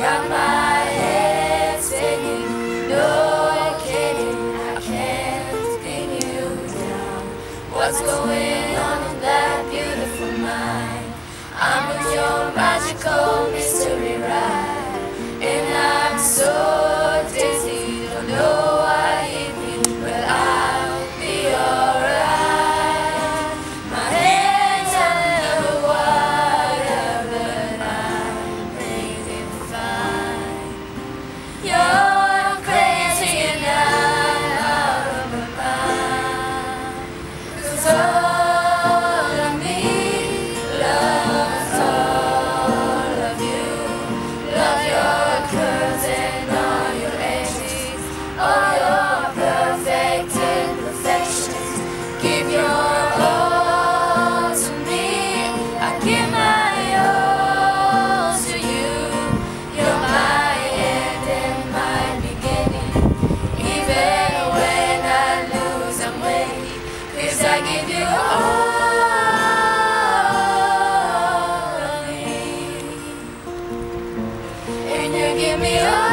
Got my head spinning, no kidding, I can't pin you down. What's going on in that beautiful mind? I'm in your magical mystery. give me all